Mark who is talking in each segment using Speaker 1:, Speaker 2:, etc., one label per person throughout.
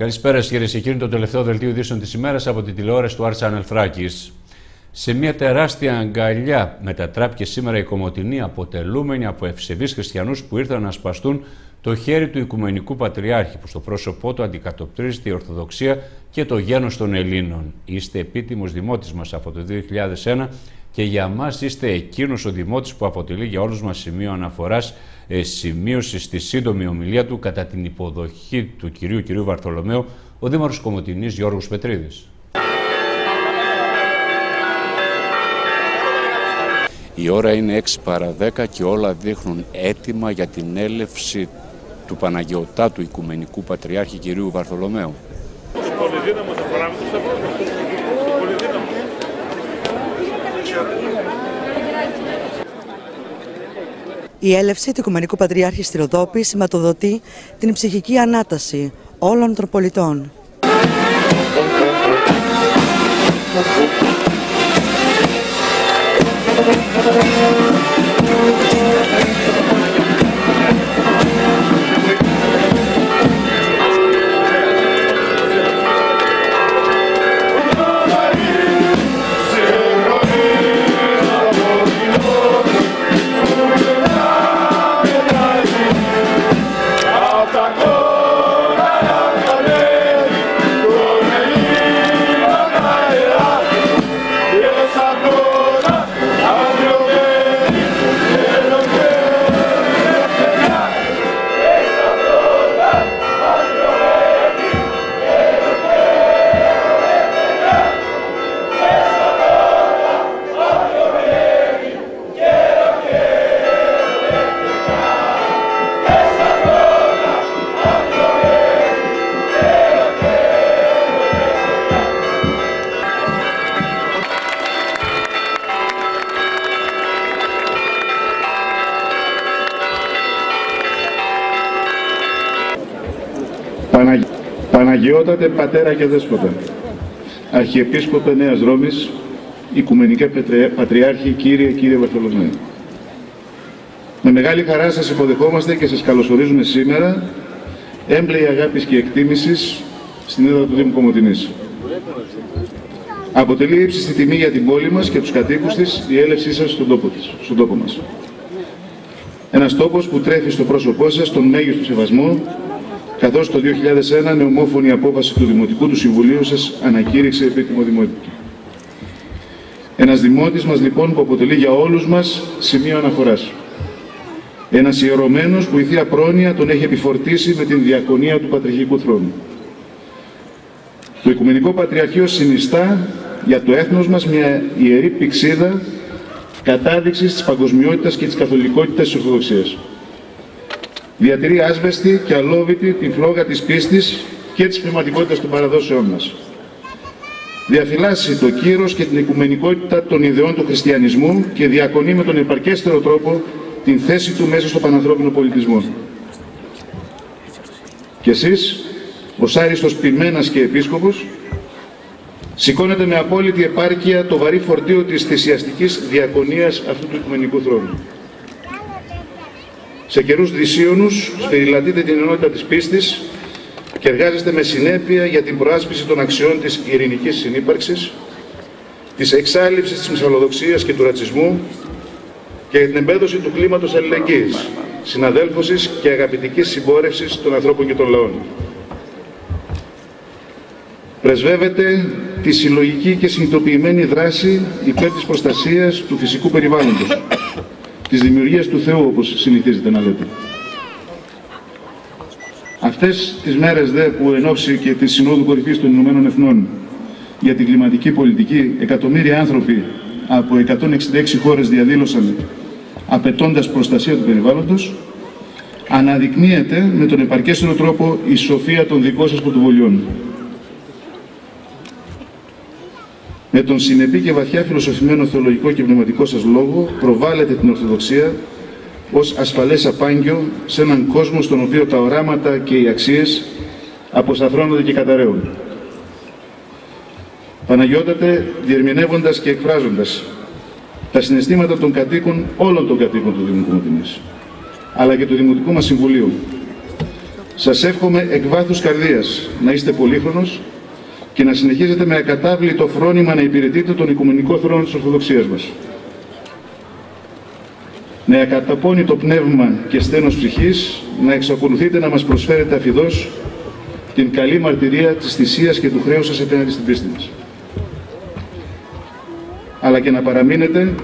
Speaker 1: Καλησπέρα κυρίε και κύριοι. Το τελευταίο δελτίο ειδήσεων της ημέρας από την τηλεόραση του Arts Θράκη. Σε μια τεράστια αγκαλιά μετατράπηκε σήμερα η Κομωτινή, αποτελούμενη από ευσεβείς χριστιανούς που ήρθαν να σπαστούν το χέρι του Οικουμενικού Πατριάρχη, που στο πρόσωπό του αντικατοπτρίζεται η Ορθοδοξία και το γένος των Ελλήνων. Είστε επίτιμος δημότης μας από το 2001 και για μας είστε εκείνος ο δημότης που αποτελεί για όλους μας σημείο αναφοράς ε, σημείωση στη σύντομη ομιλία του κατά την υποδοχή του κυρίου κυρίου Βαρθολομαίου, ο Δήμαρχος Κομωτινής Γιώργος Πετρίδης. Η ώρα είναι 6 παρα 10 και όλα δείχνουν έτοιμα για την έλευση του Παναγιωτάτου Οικουμενικού Πατριάρχη κυρίου Βαρθολομαίου.
Speaker 2: Η έλευση του Οικουμενικού Πατριάρχη στη Ροδόπη σηματοδοτεί την ψυχική ανάταση όλων των πολιτών.
Speaker 3: Παναγιώτατε Πατέρα και Δέσποτα, Αρχιεπίσκοπε Νέας Ρώμης, Οικουμενικέ Πατριάρχη, Κύριε, Κύριε Βαρθολομαίου. Με μεγάλη χαρά σας υποδεχόμαστε και σας καλωσορίζουμε σήμερα, έμπλεη αγάπης και εκτίμησης στην έδρα του Δήμου Κομωτινής. Αποτελεί ύψιστη τιμή για την πόλη μας και τους κατοίκους της η έλευσή σας στον τόπο, της, στον τόπο μας. Ένας τόπος που τρέφει στο πρόσωπό σας τον μέγιστο σεβασμό καθώς το 2001 νεομόφωνη απόφαση του Δημοτικού του Συμβουλίου σας ανακήρυξε επίτιμο δημότικο. Ένας δημότης μας λοιπόν που αποτελεί για όλους μας σημείο αναφοράς. Ένας ιερωμένος που η Θεία Πρόνοια τον έχει επιφορτήσει με την διακονία του Πατριχικού Θρόνου. Το Οικουμενικό Πατριαρχείο συνιστά για το έθνος μας μια ιερή πηξίδα κατάδειξης της παγκοσμιότητας και της καθολικότητας της Ορθοδοξίας διατηρεί άσβεστη και αλόβητη τη φλόγα της πίστης και της πνευματικότητας των παραδόσεών μας. Διαφυλάσσει το κύρος και την οικουμενικότητα των ιδεών του χριστιανισμού και διακονεί με τον επαρκέστερο τρόπο την θέση του μέσα στο πανανθρώπινο πολιτισμό. Και εσείς, ως άριστος ποιμένας και επίσκοπος, σηκώνετε με απόλυτη επάρκεια το βαρύ φορτίο της θυσιαστικής διακονίας αυτού του οικουμενικού θρόνου. Σε καιρούς δυσίωνους σφυριλατείτε την ενότητα της πίστης και εργάζεστε με συνέπεια για την προάσπιση των αξιών της ειρηνικής συνύπαρξης, της εξάλληψης της μυσαλλοδοξίας και του ρατσισμού και για την εμπέδωση του κλίματος αλληλεγγύης, συναδέλφωσης και αγαπητικής συμπόρευσης των ανθρώπων και των λαών. Πρεσβεύεται τη συλλογική και συνειδητοποιημένη δράση υπέρ της προστασίας του φυσικού περιβάλλοντος, της δημιουργίας του Θεού, όπως συνηθίζετε να λέτε. Αυτές τις μέρες δε που εν ώψη και τη Συνόδου Κορυφής των Ηνωμένων Εθνών για την κλιματική πολιτική, εκατομμύρια άνθρωποι από 166 χώρες διαδήλωσαν απαιτώντας προστασία του περιβάλλοντος, αναδεικνύεται με τον επαρκέστερο τρόπο η σοφία των δικών σας πρωτοβολιών. Με τον συνεπή και βαθιά φιλοσοφημένο θεολογικό και πνευματικό σας λόγο προβάλλετε την Ορθοδοξία ως ασφαλές απάγγιο σε έναν κόσμο στον οποίο τα οράματα και οι αξίες αποσταθρώνονται και καταραίουν. Παναγιώτατε, διερμηνεύοντας και εκφράζοντας τα συναισθήματα των κατοίκων, όλων των κατοίκων του Δημοτικού Μοτινής, αλλά και του Δημοτικού μας Συμβουλίου, Σας εύχομαι εκ βάθους καρδίας να είστε πολύχρονος και να συνεχίζετε με ακατάβλητο φρόνημα να υπηρετείτε τον οικουμενικό θρόνο της Ορθοδοξίας μας. Με ακαταπώνητο πνεύμα και στένος ψυχής να εξακολουθείτε να μας προσφέρετε αφιδώς την καλή μαρτυρία της θυσίας και του χρέους σας επέναντι στην πίστη μας. Αλλά και να παραμείνετε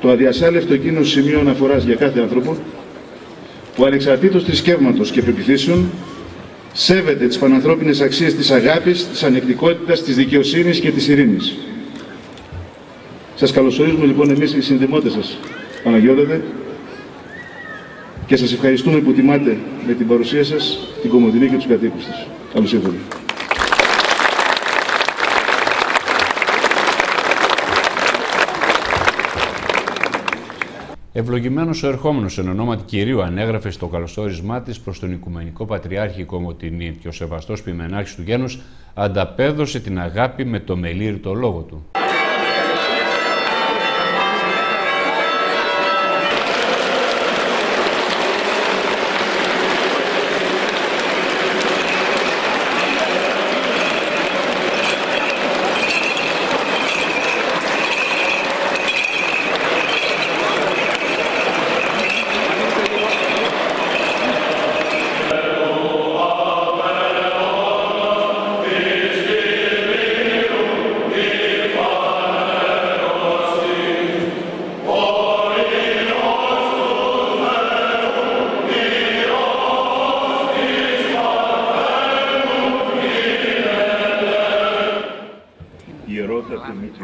Speaker 3: το αδιασάλευτο εκείνο σημείο αναφοράς για κάθε άνθρωπο που ανεξαρτήτως θρησκεύματος και πεπιθήσεων σέβεται τις πανανθρώπινες αξίες της αγάπης, της ανεκτικότητας, της δικαιοσύνης και της ειρήνης. Σας καλωσορίζουμε λοιπόν εμείς οι συνδημότες σας, Παναγιώτατε, και σας ευχαριστούμε που τιμάτε με την παρουσία σας την Κομωτινή και τους κατοίκους της. Καλώς ήρθατε.
Speaker 1: Ευλογημένος ο ερχόμενος εν ονόματι κυρίου ανέγραφε στο καλωσόρισμά της προς τον Οικουμενικό Πατριάρχη Κομωτινή και ο σεβαστός Πιμενάρχης του Γένους ανταπέδωσε την αγάπη με το μελήρητο λόγο του.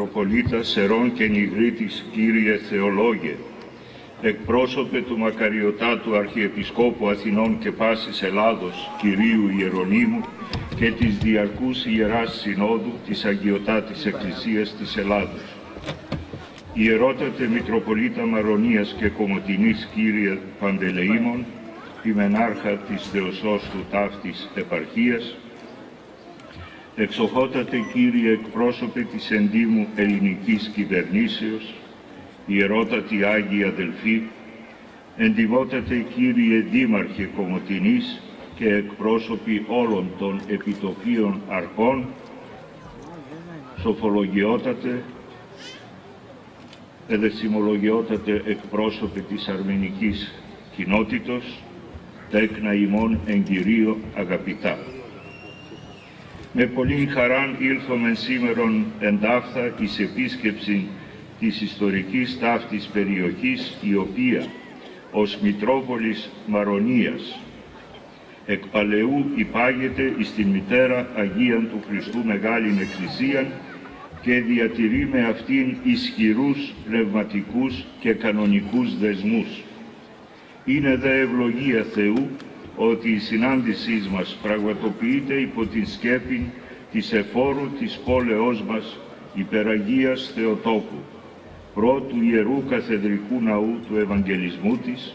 Speaker 4: Μητροπολίτας Σερών και Νιγρίτης Κύριε Θεολόγε, εκπρόσωπε του Μακαριωτάτου Αρχιεπισκόπου Αθηνών και Πάσης Ελλάδος Κυρίου Ιερονίμου και της Διαρκούς Ιεράς Συνόδου της Αγιωτάτης Εκκλησίας της Ελλάδος. Ιερότατε Μητροπολίτα Μαρονίας και Κομωτινής Κύριε Παντελεήμων, Πιμενάρχα της Θεοσώστου Ταύτης Επαρχίας, Εξοχότατε Κύριε εκπρόσωπε της εντύμου ελληνικής κυβερνήσεως, Ιερότατη Άγιοι Αδελφοί, εντιμότατε Κύριε Δήμαρχε Κομωτινής και εκπρόσωποι όλων των επιτοπίων αρχών, σοφολογιότατε, εδεσιμολογιότατε εκπρόσωποι της αρμενικής κοινότητος, τέκνα ημών εγκυρίο αγαπητά. Με πολύ χαράν ήλθομεν σήμερον εντάφθα εις επίσκεψη της ιστορικής ταύτης περιοχής η οποία ως Μητρόπολης Μαρονίας εκ παλαιού υπάγεται εις την μητέρα Αγίαν του Χριστού Μεγάλην Εκκλησίαν και διατηρεί με αυτήν ισχυρούς πνευματικούς και κανονικούς δεσμούς. Είναι δε ευλογία Θεού ότι η συνάντησής μας πραγματοποιείται υπό την σκέπη της εφόρου της πόλεώς μας υπεραγίας Θεοτόκου, πρώτου Ιερού Καθεδρικού Ναού του Ευαγγελισμού της,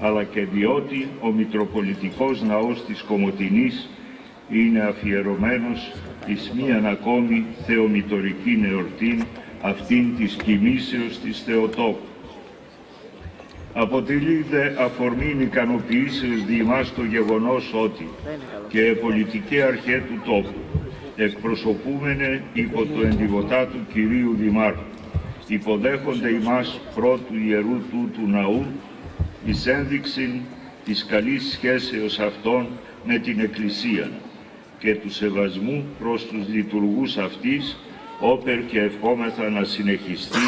Speaker 4: αλλά και διότι ο Μητροπολιτικός Ναός της Κομωτινής είναι αφιερωμένος εις μίαν ακόμη θεομητορική νεορτή αυτήν της κοιμήσεως της Θεοτόκου αποτελεί δε αφορμήν ικανοποιήσεως διημάς το γεγονός ότι και πολιτική αρχές του τόπου εκπροσωπούμενε υπό το εντυπωτά του Κυρίου Δημάρχου υποδέχονται ημάς πρώτου ιερού του του ναού εις ένδειξη της καλής σχέσεως αυτών με την Εκκλησία και του σεβασμού προς τους λειτουργούς αυτής όπερ και ευχόμεθα να συνεχιστεί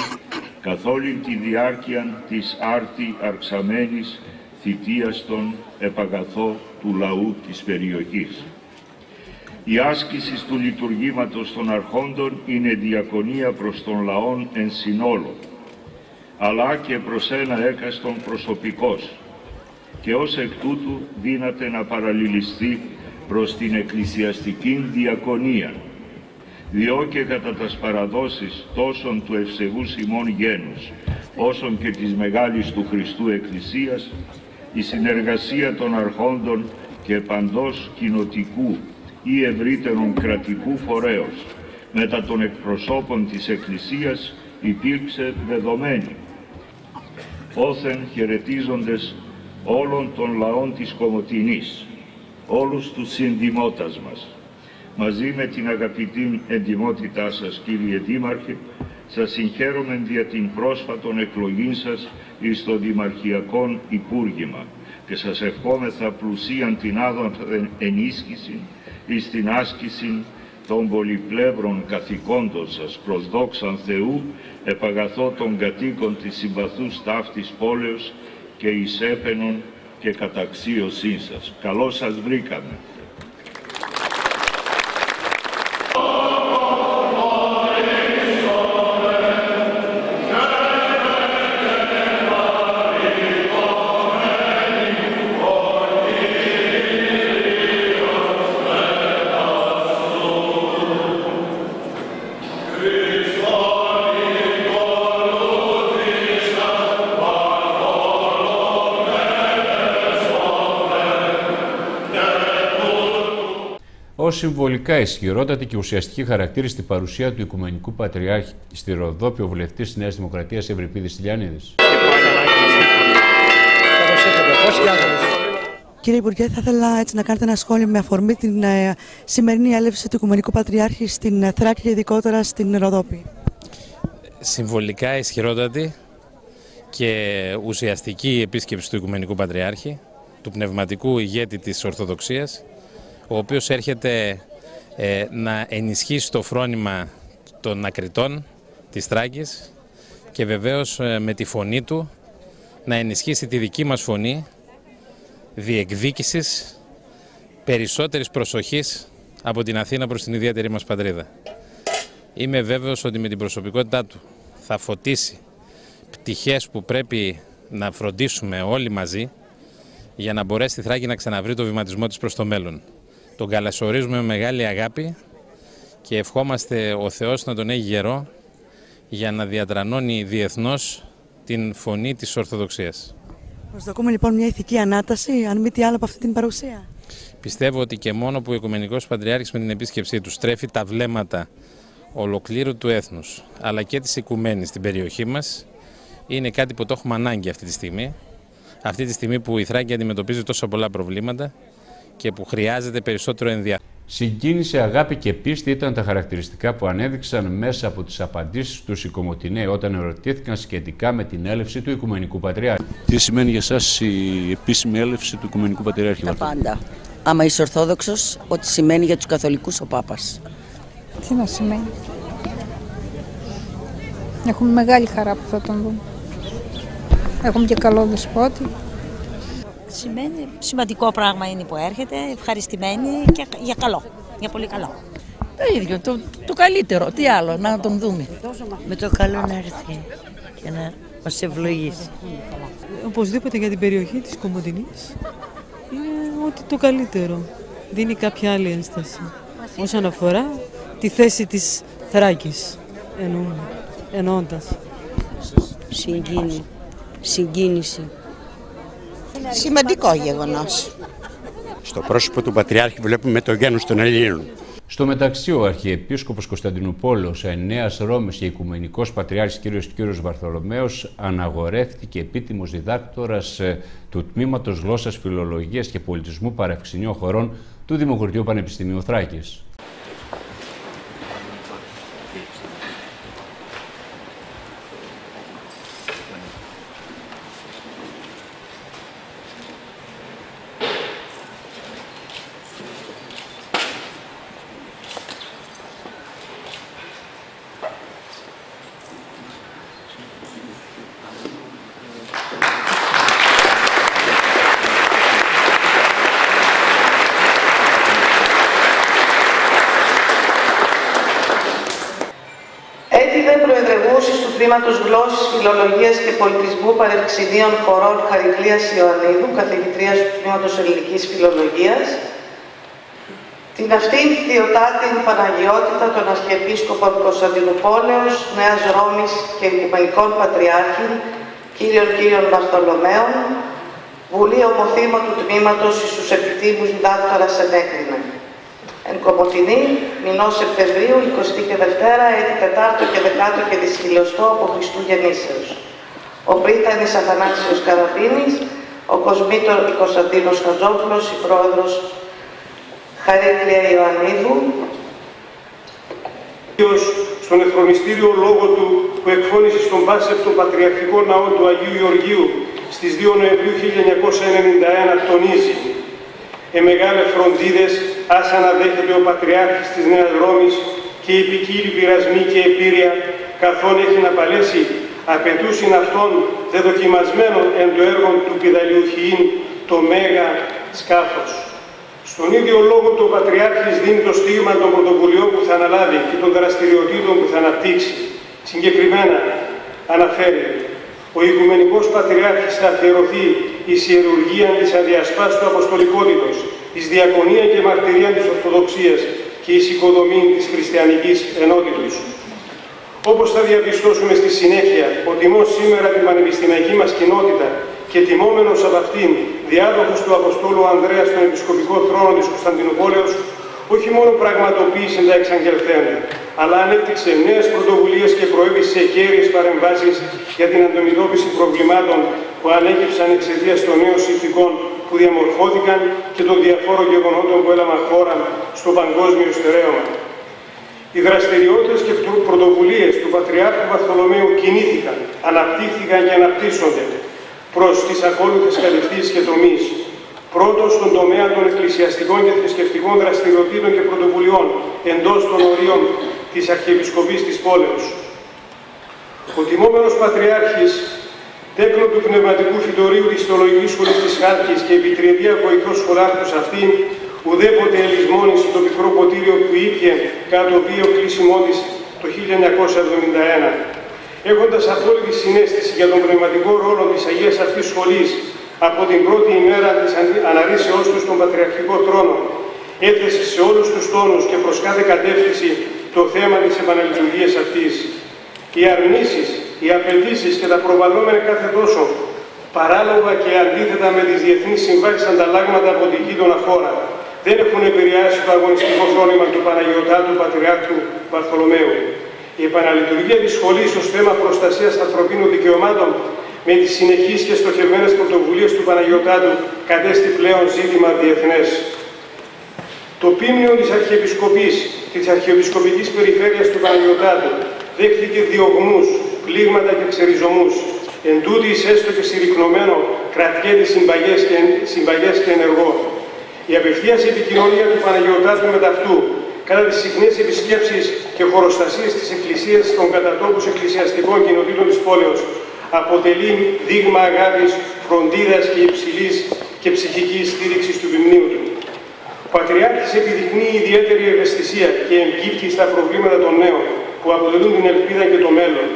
Speaker 4: καθ' όλη τη διάρκεια της άρτη αρξαμένης θητείας των επαγαθώ του λαού της περιοχής. Η άσκηση του λειτουργήματος των αρχόντων είναι διακονία προς τον λαόν εν συνόλο, αλλά και προς ένα έκαστον προσωπικός και ως εκ τούτου δύναται να παραλληλιστεί προς την εκκλησιαστική διακονία διό και κατά τας παραδόσεις τόσων του ευσεβούς ημών γένους, όσων και της Μεγάλης του Χριστού Εκκλησίας, η συνεργασία των αρχόντων και παντός κοινοτικού ή ευρύτερων κρατικού φορέως μετά των εκπροσώπων της Εκκλησίας υπήρξε δεδομένη. Όθεν χαιρετίζοντες όλων των λαών της Κομωτινής, όλους τους συνδημότας μας. Μαζί με την αγαπητή εντιμότητά σας κύριε Δήμαρχε, σας συγχαίρομαι για την πρόσφατον εκλογή σας εις το Δημαρχιακό Υπούργημα και σας ευχόμεθα πλουσίαν την άδων ενίσχυση εις την άσκηση των πολυπλεύρων καθηκόντων σας προς δόξαν Θεού επαγαθώ των κατοίκων της συμπαθούς ταύτης πόλεως και εις έπαινον και καταξίωσή σας. Καλώς σας βρήκαμε.
Speaker 1: Ω συμβολικά ισχυρότατη και ουσιαστική χαρακτήριστη παρουσία του Οικουμενικού Πατριάρχη στη Ροδόπη, ο βουλευτής της Νέας Δημοκρατίας Ευρυπίδης Τηλιανίδη.
Speaker 2: Κύριε Υπουργέ, θα ήθελα έτσι να κάνετε ένα σχόλιο με αφορμή την ε, σημερινή έλευση του Οικουμενικού Πατριάρχη στην ε, Θράκη και ειδικότερα στην Ροδόπη.
Speaker 5: Συμβολικά ισχυρότατη και ουσιαστική επίσκεψη του Οικουμενικού Πατριάρχη, του πνευματικού ηγέτη της Ορθοδοξίας, ο οποίος έρχεται ε, να ενισχύσει το φρόνημα των ακριτών της Θράκης και βεβαίως ε, με τη φωνή του να ενισχύσει τη δική μας φωνή διεκδίκησης περισσότερης προσοχής από την Αθήνα προς την ιδιαίτερη μας πατρίδα. Είμαι βέβαιος ότι με την προσωπικότητά του θα φωτίσει πτυχές που πρέπει να φροντίσουμε όλοι μαζί για να μπορέσει η Θράκη να ξαναβρει το βηματισμό της προς το μέλλον. Τον καλασορίζουμε με μεγάλη αγάπη και ευχόμαστε ο Θεός να τον έχει γερό για να διατρανώνει διεθνώς την φωνή της Ορθοδοξίας.
Speaker 2: Προσδοκούμε λοιπόν μια ηθική ανάταση, αν μη τι άλλο από αυτή την παρουσία.
Speaker 5: Πιστεύω ότι και μόνο που ο Οικουμενικός Πατριάρχης με την επίσκεψή του στρέφει τα βλέμματα ολοκλήρου του έθνους αλλά και της οικουμένης στην περιοχή μας είναι κάτι που το έχουμε ανάγκη αυτή τη στιγμή. Αυτή τη στιγμή που η Θράκη αντιμετωπίζει τόσα πολλά προβλήματα και που χρειάζεται περισσότερο ενδιαφέρον.
Speaker 1: Συγκίνηση, αγάπη και πίστη ήταν τα χαρακτηριστικά που ανέδειξαν μέσα από τις απαντήσεις τους οι όταν ερωτήθηκαν σχετικά με την έλευση του Οικουμενικού Πατριάρχη.
Speaker 6: Τι σημαίνει για εσάς η επίσημη έλευση του Οικουμενικού Πατριάρχη.
Speaker 7: Τα πάντα. Άμα είσαι Ορθόδοξος, ότι σημαίνει για τους Καθολικούς ο Πάπας.
Speaker 8: Τι να σημαίνει. Έχουμε μεγάλη χαρά που θα τον δούμε. Έχουμε και καλό δεσπότη.
Speaker 9: Σημαίνει σημαντικό πράγμα είναι που έρχεται, ευχαριστημένη και για καλό, για πολύ καλό.
Speaker 10: Το ίδιο, το, το καλύτερο, τι άλλο, να τον δούμε.
Speaker 11: Με το καλό να έρθει και να μας ευλογήσει.
Speaker 12: Οπωσδήποτε για την περιοχή της Κομωτινής είναι ότι το καλύτερο. Δίνει κάποια άλλη ένσταση. Όσον αφορά τη θέση της Θράκης, εννοούμε, εννοώντας.
Speaker 11: Συγκίνη, συγκίνηση.
Speaker 13: Σημαντικό γεγονός.
Speaker 14: Στο πρόσωπο του Πατριάρχη βλέπουμε το γένος των Ελλήνων.
Speaker 1: Στο μεταξύ, ο Αρχιεπίσκοπος Κωνσταντινούπολος, Ενέας Ρώμης και Οικουμενικός Πατριάρχης κ. κ. Βαρθολομέος αναγορεύτηκε επίτιμος διδάκτορας ε, του Τμήματος Γλώσσας Φιλολογίας και Πολιτισμού Παρευξηνίων Χωρών του Δημοκρατίου Πανεπιστημίου Θράκης.
Speaker 15: Τμήματος Γλώσσης, Φιλολογίας και Πολιτισμού Παρευξηδίων Χωρών Χαρικλίας Ιωαννίδου, καθηγητρίας του Τμήματος Ελληνικής Φιλολογίας, την αυτήν θεοτάτη Παναγιότητα των Αρχιεπίσκοπων Κωνσταντινούπολεως, Νέας Ρώμης και Οικουμενικών Πατριάρχην, κύριων κύριων Βαρθολομαίων, Βουλή Ομοθήμα του Τμήματος εις τους επιτήμους δάκτορας ενέκρινε. Εν Κομωτινή, μηνός Σεπτεμβρίου, 20 και Δευτέρα, έτη Τετάρτο και Δεκάτο και Δυσχυλωστό από Χριστού Γεννήσεως. Ο Πρίτανης Αθανάσιος Καραπίνης, ο Κοσμήτωρ Κωνσταντίνος Χατζόπουλος, η πρόεδρος Χαρίκλια Ιωαννίδου.
Speaker 13: Στον εθρονιστήριο λόγο του που εκφώνησε στον Πάσευτο Πατριαρχικό Ναό του Αγίου Γεωργίου στις 2 Νοεμβρίου 1991 τονίζει «Ε μεγάλες φροντίδες άσα να δέχεται ο Πατριάρχης της Νέας Ρώμης και οι ποικίλοι πειρασμοί και επίρρεια καθόν έχει να παλέσει απαιτούσιν αυτόν δεδοκιμασμένο εν το έργο του πιδαλιουχιήν το μέγα σκάφος. Στον ίδιο λόγο του Πατριάρχης δίνει το στίγμα των πρωτοβουλειών που θα αναλάβει και των δραστηριοτήτων που θα αναπτύξει. Συγκεκριμένα αναφέρει ο Οικουμενικός Πατριάρχης θα αφιερωθεί η ιερουργία της αδιασπάστου αποστολικότητος, εις διακονία και μαρτυρία της Ορθοδοξίας και εις οικοδομή της χριστιανικής ενότητος. Όπως θα διαπιστώσουμε στη συνέχεια, ο τιμός σήμερα την πανεπιστημιακή μας κοινότητα και τιμόμενος από αυτήν διάδοχος του Αποστόλου Ανδρέας στον Επισκοπικό θρόνο της Κωνσταντινούπολεως, όχι μόνο πραγματοποίησε τα εξαγγελθέντα, αλλά ανέπτυξε νέες πρωτοβουλίες και προέβησε σε κέρυες παρεμβάσεις για την αντιμετώπιση προβλημάτων που ανέκυψαν εξαιτίας των νέων συνθηκών που διαμορφώθηκαν και των διαφόρων γεγονότων που έλαβαν χώρα στο παγκόσμιο στερέωμα. Οι δραστηριότητες και πρωτοβουλίες του Πατριάρχου Βαρθολομαίου κινήθηκαν, αναπτύχθηκαν και αναπτύσσονται προς τις ακόλουθες κατευθύνσεις και τομείς. Πρώτος στον τομέα των εκκλησιαστικών και θρησκευτικών δραστηριοτήτων και πρωτοβουλειών εντός των ορίων της Αρχιεπισκοπής της Πόλεως. Ο τιμόμενος Πατριάρχης, τέκνο του Πνευματικού Φυτορίου της Θεολογικής Σχολής της Χάρκης και επιτριετία βοηθός σχολάρχους αυτήν, ουδέποτε ελισμόνησε το πικρό ποτήριο που ήπια κάτω το βίο κλείσιμό της το 1971. Έχοντας απόλυτη συνέστηση για τον πνευματικό ρόλο της Αγίας αυτής σχολής από την πρώτη ημέρα της αναρρήσεώς του στον Πατριαρχικό Τρόνο, έθεσε σε όλους τους τόνους και προς κάθε κατεύθυνση το θέμα της επαναλειτουργίας αυτής. Οι αρνήσεις, οι απαιτήσεις και τα προβαλλόμενα κάθε τόσο παράλογα και αντίθετα με τις διεθνείς συμβάσεις ανταλλάγματα από την γείτονα χώρα, δεν έχουν επηρεάσει το αγωνιστικό φρόνημα του Παναγιωτάτου Πατριάρχου Βαρθολομαίου. Η επαναλειτουργία της σχολής ως θέμα προστασίας ανθρωπίνων δικαιωμάτων με τις συνεχείς και στοχευμένες πρωτοβουλίες του Παναγιωτάτου κατέστη πλέον ζήτημα διεθνές. Το πίμνιο της Αρχιεπισκοπής της Αρχιεπισκοπικής Περιφέρειας του Παναγιωτάτου δέχθηκε διωγμούς, πλήγματα και ξεριζωμούς. Εν τούτης έστω και συρρυκνωμένο κρατιέται συμπαγές και, συμπαγές και ενεργό. Η απευθείας επικοινωνία του Παναγιωτάτου με ταυτού, κατά τις συχνές επισκέψεις και χωροστασίες της Εκκλησίας των κατατόπους εκκλησιαστικών κοινοτήτων της πόλεως, αποτελεί δείγμα αγάπης, φροντίδας και υψηλής και ψυχικής στήριξης του ποιμνίου του. Ο Πατριάρχης επιδεικνύει ιδιαίτερη ευαισθησία και εμπίπτει στα προβλήματα των νέων, που αποτελούν την ελπίδα και το μέλλον.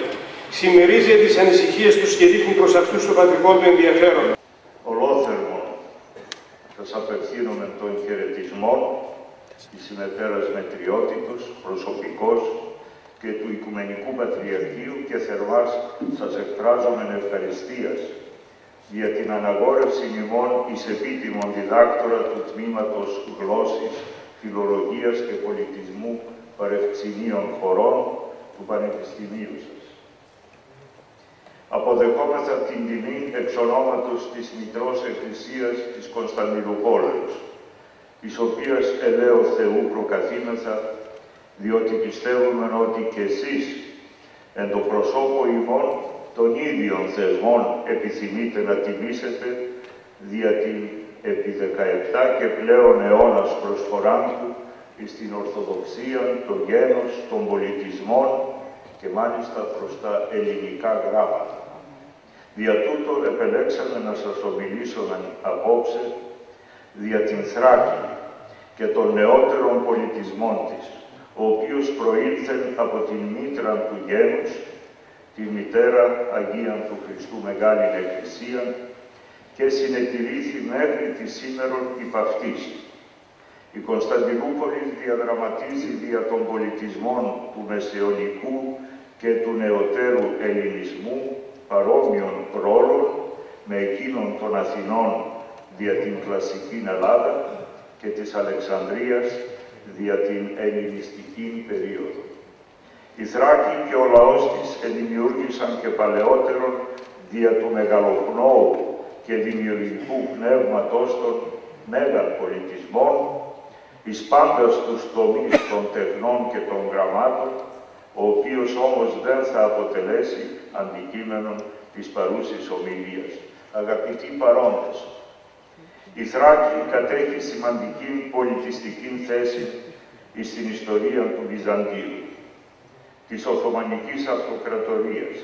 Speaker 13: Συμμερίζει τις ανησυχίες τους και δείχνει προς αυτούς το πατρικό του ενδιαφέρον.
Speaker 4: Ολόθερμο σας απευθύνουμε τον χαιρετισμό της ημετέρας μετριότητος, προσωπικός και του Οικουμενικού Πατριαρχείου και θερμάς σας εκφράζομαι ευχαριστίας για την αναγόρευση ημών εις επίτιμον διδάκτορα του Τμήματος Γλώσσης, Φιλολογίας και Πολιτισμού Παρευξηνίων Χωρών του Πανεπιστημίου σας. Αποδεχόμεθα την τιμή εξ ονόματος της Μητρός Εκκλησίας της Κωνσταντινούπολεως, της οποίας ελέω Θεού προκαθήμεθα, διότι πιστεύουμε ότι και εσείς εν το προσώπο ημών των ίδιων θεσμών επιθυμείτε να τιμήσετε δια την επί 17 και πλέον αιώνας προσφορά του στην Ορθοδοξία, το γένος, των πολιτισμών και μάλιστα προς τα ελληνικά γράμματα. Δια τούτο επελέξαμε να σας ομιλήσω απόψε δια την Θράκη και των νεότερων πολιτισμών της, ο οποίος προήλθε από την μήτρα του γένους, τη μητέρα Αγία του Χριστού Μεγάλη Εκκλησία και συνετηρήθη μέχρι της σήμερον υπ' αυτής. Η Κωνσταντινούπολη διαδραματίζει δια των πολιτισμών του μεσαιωνικού και του νεωτέρου ελληνισμού παρόμοιων ρόλων με εκείνων των Αθηνών δια την κλασική Ελλάδα και της Αλεξανδρίας δια την ελληνιστική περίοδο. Οι Θράκοι και ο λαός της ενδημιούργησαν και παλαιότερον δια του μεγαλοπνόου και δημιουργικού πνεύματός των μέγα πολιτισμών εις πάντας τους τομείς των τεχνών και των γραμμάτων, ο οποίος όμως δεν θα αποτελέσει αντικείμενο της παρούσης ομιλίας. Αγαπητοί παρόντες, η Θράκη κατέχει σημαντική πολιτιστική θέση στην ιστορία του Βυζαντίου, της Οθωμανικής Αυτοκρατορίας,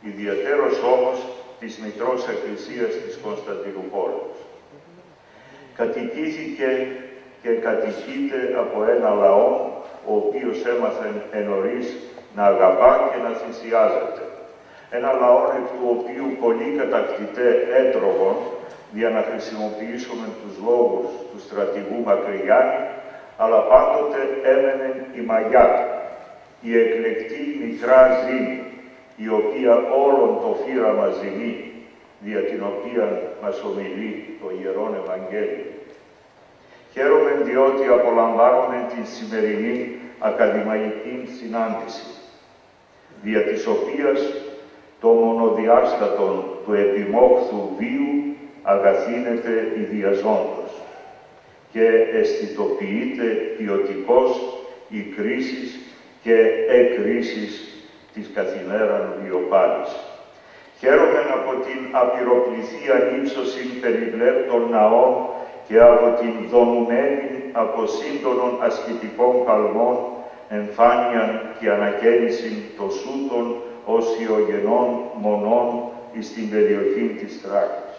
Speaker 4: ιδιαίτερος όμως της Μητρός Εκκλησίας της Κωνσταντινούπολης. Κατοικήθηκε και κατοικείται από ένα λαό ο οποίος έμαθε ενωρίς να αγαπά και να θυσιάζεται. Ένα λαό εκ του οποίου πολλοί κατακτητέ έτρωγων για να χρησιμοποιήσουμε τους λόγους του στρατηγού Μακρυγιάννη, αλλά πάντοτε έμενε η μαγιά η εκλεκτή μικρά ζήνη, η οποία όλον το φύραμα ζημεί, δια την οποία μας ομιλεί το Ιερόν Ευαγγέλιο. Χαίρομαι διότι απολαμβάνουμε την σημερινή ακαδημαϊκή συνάντηση, δια της οποίας το μονοδιάστατο του επιμόχθου βίου αγαθύνεται ιδιαζόντος και αισθητοποιείται ποιοτικός η κρίση και εκρίσεις της καθημέραν βιοπάλης. Χαίρομαι από την απειροπληθή ανύψωση περιβλέπτων ναών και από την δομουμένη από σύντονων ασκητικών παλμών εμφάνιαν και ανακαίνιση των σούτων ως ιογενών μονών εις την περιοχή της Τράκης.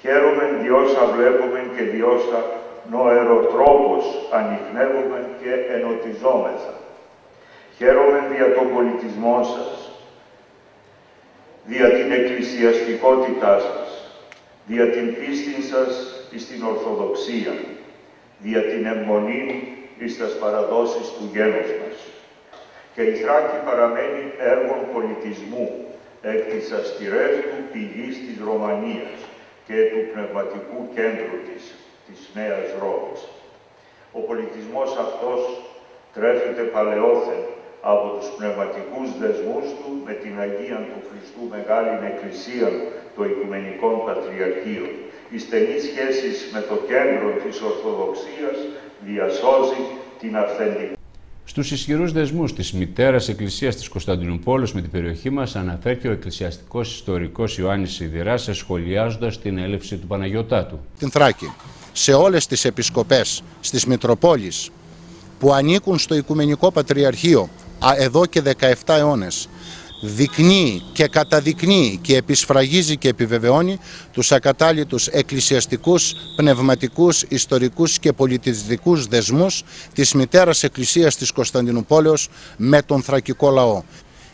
Speaker 4: Χαίρομαι διόσα βλέπουμε και διόσα νοεροτρόπος ανοιχνεύουμε και ενωτιζόμεθα. Χαίρομαι δια τον πολιτισμό σας, δια την εκκλησιαστικότητά σας, δια την πίστη σας εις την Ορθοδοξία, δια την αιμονή εις τας παραδόσεις του γένους μας. Και η Θράκη παραμένει έργο πολιτισμού εκ της αστηρεύτου πηγής της Ρωμανίας και του πνευματικού κέντρου της, της Νέας Ρώμης. Ο πολιτισμός αυτός τρέφεται παλαιόθεν από τους πνευματικούς δεσμούς του με την Αγία του Χριστού Μεγάλη Εκκλησία των Οικουμενικών Πατριαρχείων. Η στενή σχέση με το κέντρο της Ορθοδοξίας διασώζει την αυθεντική.
Speaker 1: Στους ισχυρούς δεσμούς της μητέρας Εκκλησίας της Κωνσταντινούπολης με την περιοχή μας αναφέρει ο εκκλησιαστικός ιστορικός Ιωάννης Σιδηράς σχολιάζοντας την έλευση του Παναγιωτάτου.
Speaker 16: Την Θράκη, σε όλες τις επισκοπές στις Μητροπόλεις που ανήκουν στο Οικουμενικό Πατριαρχείο εδώ και 17 αιώνες δεικνύει και καταδεικνύει και επισφραγίζει και επιβεβαιώνει τους ακατάλητους εκκλησιαστικούς, πνευματικούς, ιστορικούς και πολιτιστικούς δεσμούς της μητέρας εκκλησίας της Κωνσταντινούπολεως με τον θρακικό λαό.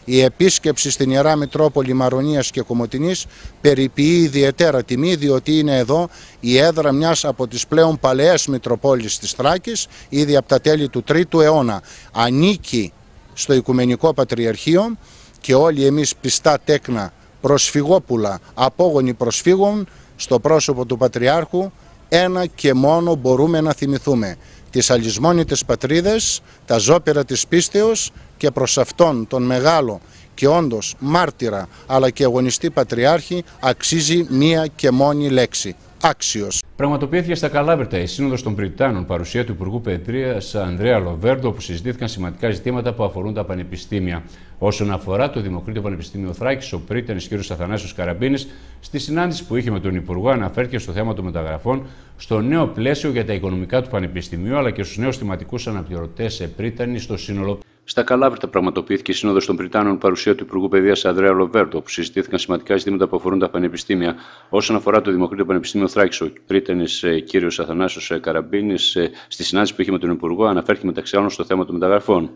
Speaker 16: Η επίσκεψη στην Ιερά Μητρόπολη Μαρονίας και Κομωτινής περιποιεί ιδιαίτερα τιμή διότι είναι εδώ η έδρα μιας από τις πλέον παλαιές Μητροπόλεις της Θράκης ήδη από τα τέλη του 3ου αιώνα. Ανήκει στο Οικουμενικό Πατριαρχείο και όλοι εμείς πιστά τέκνα προσφυγόπουλα, απόγονοι προσφύγων στο πρόσωπο του Πατριάρχου ένα και μόνο μπορούμε να θυμηθούμε τις αλυσμόνητες πατρίδες, τα ζώπερα της πίστεως και προς αυτόν τον μεγάλο και όντως μάρτυρα αλλά και αγωνιστή Πατριάρχη αξίζει μία και μόνη λέξη, άξιος.
Speaker 1: Πραγματοποιήθηκε στα Καλάβερτα η Σύνοδος των Πριτάνων, παρουσία του Υπουργού Παιδείας Ανδρέα Λοβέρντο, όπου συζητήθηκαν σημαντικά ζητήματα που αφορούν τα πανεπιστήμια. Όσον αφορά το Δημοκρίτιο Πανεπιστήμιο Θράκης, ο πρίτανη κ. Αθανάσιος Καραμπίνης, στη συνάντηση που είχε με τον Υπουργό, αναφέρθηκε στο θέμα των μεταγραφών, στο νέο πλαίσιο για τα οικονομικά του Πανεπιστημίου, αλλά και στους νέους θεματικούς αναπληρωτές σε πρίτανη στο σύνολο στα Καλάβρητα πραγματοποιήθηκε η Σύνοδος των Πριτάνων παρουσία του Υπουργού Παιδείας Ανδρέα Λοβέρτο, όπου συζητήθηκαν σημαντικά ζητήματα που αφορούν τα πανεπιστήμια. Όσον αφορά το Δημοκρίτιο Πανεπιστήμιο Θράκης, ο πρίτανη ε, κ. Αθανάσιος ε, Καραμπίνης, ε, στη συνάντηση που είχε με τον Υπουργό, αναφέρθηκε μεταξύ άλλων στο θέμα των μεταγραφών.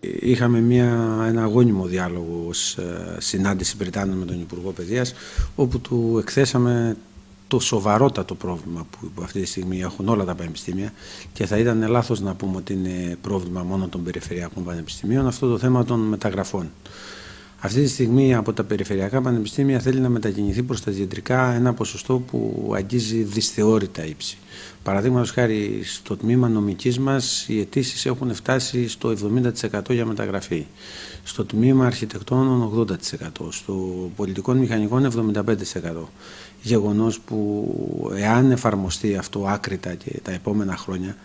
Speaker 17: Είχαμε μια, ένα αγώνιμο διάλογο ως συνάντηση Πριτάνων με τον Υπουργό Παιδείας, όπου του εκθέσαμε το σοβαρότατο πρόβλημα που αυτή τη στιγμή έχουν όλα τα πανεπιστήμια και θα ήταν λάθος να πούμε ότι είναι πρόβλημα μόνο των περιφερειακών πανεπιστημίων αυτό το θέμα των μεταγραφών. Αυτή τη στιγμή από τα περιφερειακά πανεπιστήμια θέλει να μετακινηθεί προς τα κεντρικά ένα ποσοστό που αγγίζει δυσθεώρητα ύψη. Παραδείγματος χάρη στο τμήμα νομικής μας οι αιτήσεις έχουν φτάσει στο 70% για μεταγραφή. Στο τμήμα αρχιτεκτών 80%. Στο πολιτικών μηχανικών 75% γεγονός που εάν εφαρμοστεί αυτό άκρητα και τα επόμενα χρόνια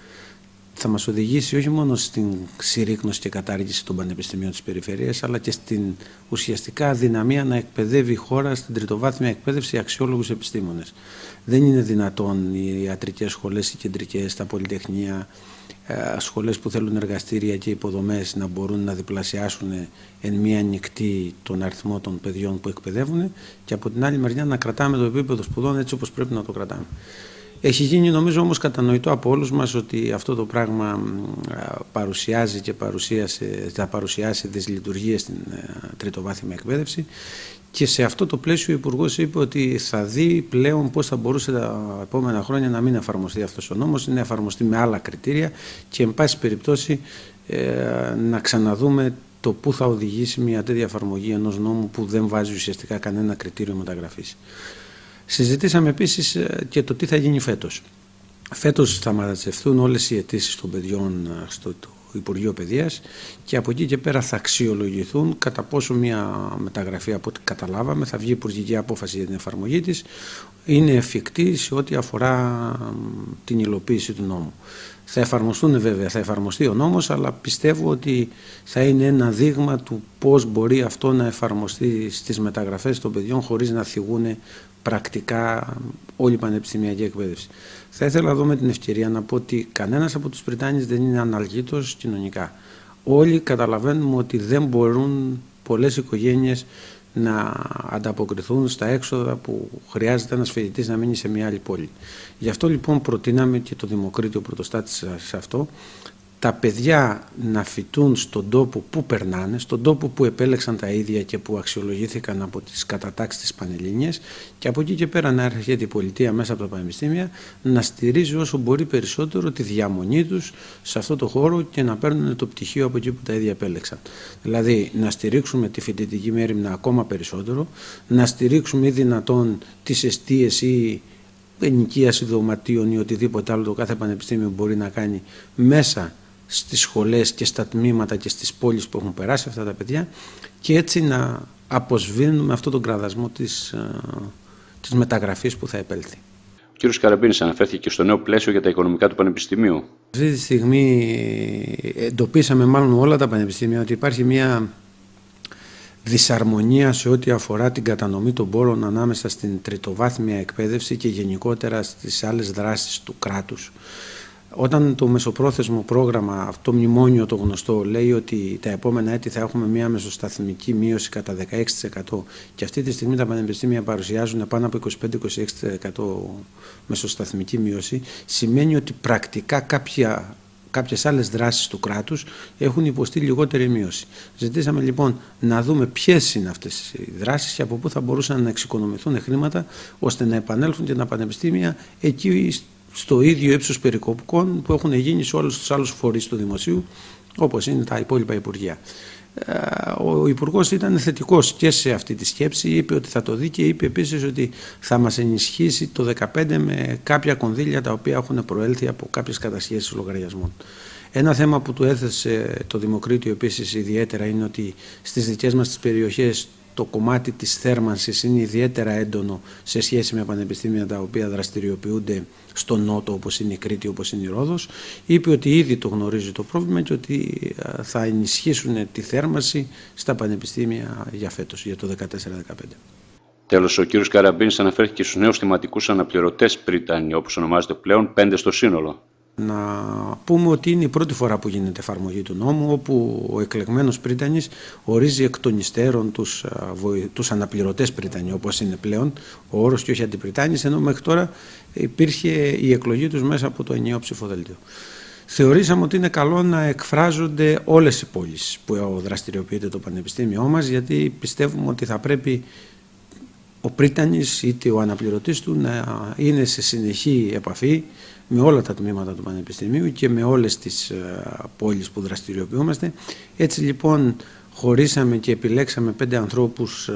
Speaker 17: θα μας οδηγήσει όχι μόνο στην συρρήκνωση και κατάργηση των πανεπιστημίων της περιφερειάς αλλά και στην ουσιαστικά δυναμία να εκπαιδεύει η χώρα στην τριτοβάθμια εκπαίδευση αξιόλογους επιστήμονες. Δεν είναι δυνατόν οι ιατρικές σχολές, οι κεντρικές, τα πολυτεχνία, ε, σχολές που θέλουν εργαστήρια και υποδομές να μπορούν να διπλασιάσουν εν μία νυχτή τον αριθμό των παιδιών που εκπαιδεύουν και από την άλλη μεριά να κρατάμε το επίπεδο σπουδών έτσι όπως πρέπει να το κρατάμε. Έχει γίνει νομίζω όμως κατανοητό από όλους μας ότι αυτό το πράγμα παρουσιάζει και παρουσίασε, θα παρουσιάσει τις λειτουργίες στην ε, τριτοβάθμια εκπαίδευση και σε αυτό το πλαίσιο ο Υπουργός είπε ότι θα δει πλέον πώς θα μπορούσε τα επόμενα χρόνια να μην εφαρμοστεί αυτός ο νόμος, να εφαρμοστεί με άλλα κριτήρια και εν πάση περιπτώσει ε, να ξαναδούμε το πού θα οδηγήσει μια τέτοια εφαρμογή ενός νόμου που δεν βάζει ουσιαστικά κανένα κριτήριο μεταγραφής. Συζητήσαμε επίσης ε, και το τι θα γίνει φέτος. Φέτος θα μαζευτούν όλες οι αιτήσεις των παιδιών ε, στο Υπουργείο Παιδείας και από εκεί και πέρα θα αξιολογηθούν κατά πόσο μια μεταγραφή από ό,τι καταλάβαμε θα βγει υπουργική απόφαση για την εφαρμογή της είναι εφικτή σε ό,τι αφορά την υλοποίηση του νόμου. Θα εφαρμοστούν βέβαια, θα εφαρμοστεί ο νόμος, αλλά πιστεύω ότι θα είναι ένα δείγμα του πώς μπορεί αυτό να εφαρμοστεί στις μεταγραφές των παιδιών χωρίς να θυγούν πρακτικά όλη η πανεπιστημιακή εκπαίδευση. Θα ήθελα εδώ με την ευκαιρία να πω ότι κανένας από τους Πριτάνιες δεν είναι αναλγήτος κοινωνικά. Όλοι καταλαβαίνουμε ότι δεν μπορούν πολλές οικογένειες να ανταποκριθούν στα έξοδα που χρειάζεται ένας φοιτητής να μείνει σε μια άλλη πόλη. Γι' αυτό λοιπόν προτείναμε και το Δημοκρίτιο Πρωτοστάτη σε αυτό τα παιδιά να φοιτούν στον τόπο που περνάνε, στον τόπο που επέλεξαν τα ίδια και που αξιολογήθηκαν από τις κατατάξεις της Πανελλήνιας και από εκεί και πέρα να έρχεται η πολιτεία μέσα από τα πανεπιστήμια να στηρίζει όσο μπορεί περισσότερο τη διαμονή τους σε αυτό το χώρο και να παίρνουν το πτυχίο από εκεί που τα ίδια επέλεξαν. Δηλαδή να στηρίξουμε τη φοιτητική μέρημνα ακόμα περισσότερο, να στηρίξουμε ή δυνατόν τις αιστείες ή ενοικίαση δωματίων ή οτιδήποτε άλλο το κάθε πανεπιστήμιο μπορεί να κάνει μέσα στις σχολές και στα τμήματα και στις πόλεις που έχουν περάσει αυτά τα παιδιά και έτσι να αποσβήνουμε αυτό τον κραδασμό της, ε, της μεταγραφής που θα επέλθει.
Speaker 1: Ο κ. Καραμπίνης αναφέρθηκε και στο νέο πλαίσιο για τα οικονομικά του Πανεπιστημίου.
Speaker 17: Αυτή τη στιγμή εντοπίσαμε μάλλον όλα τα πανεπιστήμια ότι υπάρχει μια δυσαρμονία σε ό,τι αφορά την κατανομή των πόρων ανάμεσα στην τριτοβάθμια εκπαίδευση και γενικότερα στις άλλες δράσεις του κράτους. Όταν το μεσοπρόθεσμο πρόγραμμα, αυτό το μνημόνιο το γνωστό, λέει ότι τα επόμενα έτη θα έχουμε μια μεσοσταθμική μείωση κατά 16% και αυτή τη στιγμή τα πανεπιστήμια παρουσιάζουν πάνω από 25-26% μεσοσταθμική μείωση, σημαίνει ότι πρακτικά κάποια κάποιες άλλες δράσεις του κράτους έχουν υποστεί λιγότερη μείωση. Ζητήσαμε λοιπόν να δούμε ποιες είναι αυτές οι δράσεις και από πού θα μπορούσαν να εξοικονομηθούν χρήματα ώστε να επανέλθουν και τα πανεπιστήμια εκεί στο ίδιο ύψος περικοπικών που έχουν γίνει σε όλους τους άλλους φορείς του Δημοσίου, όπως είναι τα υπόλοιπα Υπουργεία. Ε, ο Υπουργός ήταν θετικός και σε αυτή τη σκέψη. Είπε ότι θα το δει και είπε επίσης ότι θα μας ενισχύσει το 2015 με κάποια κονδύλια τα οποία έχουν προέλθει από κάποιες κατασχέσεις λογαριασμών. Ένα θέμα που του έθεσε το Δημοκρίτιο επίσης ιδιαίτερα είναι ότι στις δικές μας περιοχές το κομμάτι της θέρμανσης είναι ιδιαίτερα έντονο σε σχέση με πανεπιστήμια τα οποία δραστηριοποιούνται στο Νότο όπως είναι η Κρήτη, όπως είναι η Ρόδος. Είπε ότι ήδη το γνωρίζει το πρόβλημα και ότι θα ενισχύσουν τη θέρμανση στα πανεπιστήμια για φέτος, για το 2014-2015.
Speaker 1: Τέλος, ο κύριος Καραμπίνης αναφέρθηκε στους νέους θεματικούς αναπληρωτές Πρίτανη, όπως ονομάζεται πλέον, πέντε στο σύνολο.
Speaker 17: Να πούμε ότι είναι η πρώτη φορά που γίνεται εφαρμογή του νόμου όπου ο εκλεγμένος πρίτανης ορίζει εκ των υστέρων τους, τους αναπληρωτές πρίτανη όπως είναι πλέον ο όρος και όχι αντιπριτάνης ενώ μέχρι τώρα υπήρχε η εκλογή τους μέσα από το ενιαίο ψηφοδέλτιο. Θεωρήσαμε ότι είναι καλό να εκφράζονται όλες οι πόλεις που δραστηριοποιείται το Πανεπιστήμιό μας γιατί πιστεύουμε ότι θα πρέπει ο πρίτανης είτε ο αναπληρωτής του να είναι σε συνεχή επαφή με όλα τα τμήματα του Πανεπιστημίου και με όλες τις ε, πόλεις που δραστηριοποιούμαστε. Έτσι λοιπόν χωρίσαμε και επιλέξαμε πέντε ανθρώπους ε,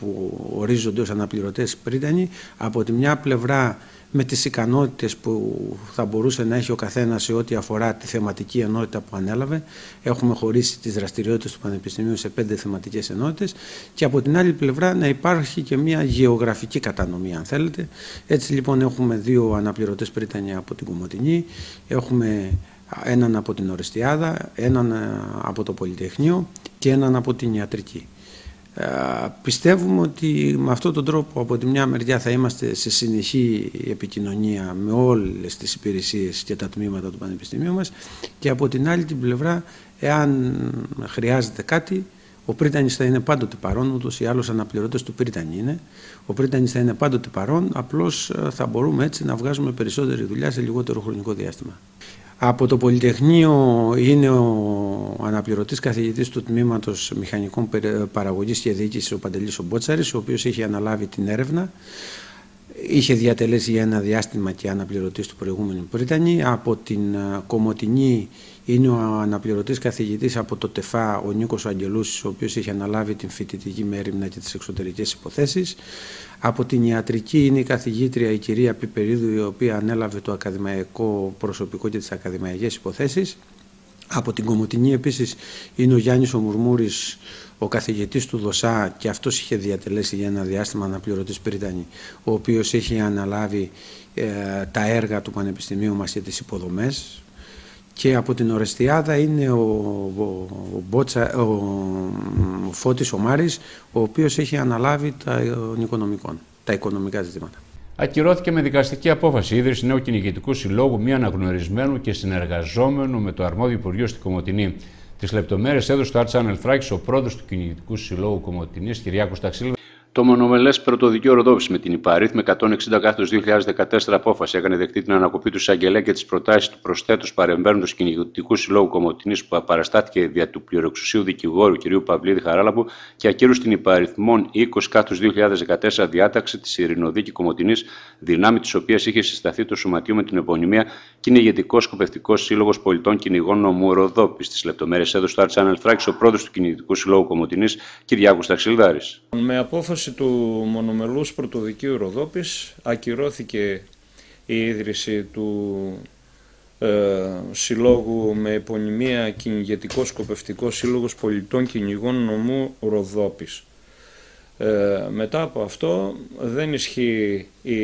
Speaker 17: που ορίζονται ως αναπληρωτές πρίτανοι. Από τη μια πλευρά με τις ικανότητες που θα μπορούσε να έχει ο καθένας σε ό,τι αφορά τη θεματική ενότητα που ανέλαβε. Έχουμε χωρίσει τις δραστηριότητες του Πανεπιστημίου σε πέντε θεματικές ενότητες και από την άλλη πλευρά να υπάρχει και μια γεωγραφική κατανομή αν θέλετε. Έτσι λοιπόν έχουμε δύο αναπληρωτές πρίτανια από την Κομωτινή, έχουμε έναν από την Ορεστιάδα, έναν από το Πολυτεχνείο και έναν από την Ιατρική. Ε, πιστεύουμε ότι με αυτόν τον τρόπο από τη μια μεριά θα είμαστε σε συνεχή επικοινωνία με όλες τις υπηρεσίες και τα τμήματα του Πανεπιστημίου μας και από την άλλη την πλευρά εάν χρειάζεται κάτι ο Πρίτανης θα είναι πάντοτε παρόν, ούτως ή άλλως αναπληρωτές του Πρίτανη είναι. Ο Πρίτανης θα είναι πάντοτε παρόν, απλώς ε, θα μπορούμε έτσι να βγάζουμε περισσότερη δουλειά σε λιγότερο χρονικό διάστημα. Από το Πολυτεχνείο είναι ο αναπληρωτής καθηγητής του Τμήματος Μηχανικών Παραγωγής και Διοίκησης ο Παντελής ο Μπότσαρης, ο οποίος έχει αναλάβει την έρευνα. Είχε διατελέσει για ένα διάστημα και αναπληρωτής του προηγούμενου Πρίτανη. Από την ε, Κομωτινή είναι ο αναπληρωτής καθηγητής από το ΤΕΦΑ, ο Νίκος Αγγελούσης, ο οποίος έχει αναλάβει την φοιτητική μέρημνα και τις εξωτερικές υποθέσεις. Από την ιατρική είναι η καθηγήτρια η κυρία Πιπερίδου, η οποία ανέλαβε το ακαδημαϊκό προσωπικό και τις ακαδημαϊκές υποθέσεις. Από την Κομωτινή επίσης είναι ο Γιάννης ο Μουρμούρης, ο καθηγητής του ΔΟΣΑ και αυτός είχε διατελέσει για ένα διάστημα αναπληρωτής Πρίτανη, ο οποίος έχει αναλάβει ε, τα έργα του Πανεπιστημίου μας και τις υποδομές, και από την Ορεστιάδα είναι ο, ο, ο, Μπότσα, ο, ο Φώτης ο Μάρης, ο οποίος έχει αναλάβει τα, οικονομικών, τα οικονομικά ζητήματα.
Speaker 1: Ακυρώθηκε με δικαστική απόφαση η ίδρυση νέου κυνηγητικού συλλόγου μη αναγνωρισμένου και συνεργαζόμενου με το αρμόδιο Υπουργείο στην Κομωτινή. Τις λεπτομέρειες έδωσε το Art Channel ο πρόεδρος του Κυνηγητικού Συλλόγου Κομωτινής, Κυριάκος Ταξίλβα. Το μονομελές πρωτοδικείο Ροδόψη με την υπαρίθμη 160 2014 απόφαση έκανε δεκτή την ανακοπή του εισαγγελέα και τις προτάσεις του προσθέτους παρεμβαίνοντος κυνηγητικού συλλόγου Κομωτινής που παραστάθηκε δια του πληροεξουσίου δικηγόρου κ. Παυλίδη Χαράλαμπου και ακύρου στην υπαριθμών 20 2014 διάταξη της Ειρηνοδίκη Κομωτινής, δυνάμει της οποίας είχε συσταθεί το Σωματείο με την επωνυμία Κυνηγετικό Σκοπευτικός Σύλλογος Πολιτών Κυνηγών Νομού Ροδόπη. Τις λεπτομέρειες έδωσε το Channel ο πρόεδρος του Κυνηγητικού Συλλόγου Κομωτινής, Κυριάκος Ταξιλδάρης.
Speaker 18: Με απόφαση του μονομελούς πρωτοδικείου Ροδόπης ακυρώθηκε η ίδρυση του ε, συλλόγου με επωνυμία Κυνηγετικός Σκοπευτικός Σύλλογος Πολιτών Κυνηγών Νομού Ροδόπης. Ε, μετά από αυτό δεν ισχύει η